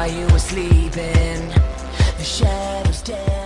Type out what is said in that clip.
while you were sleeping. The shadows dance.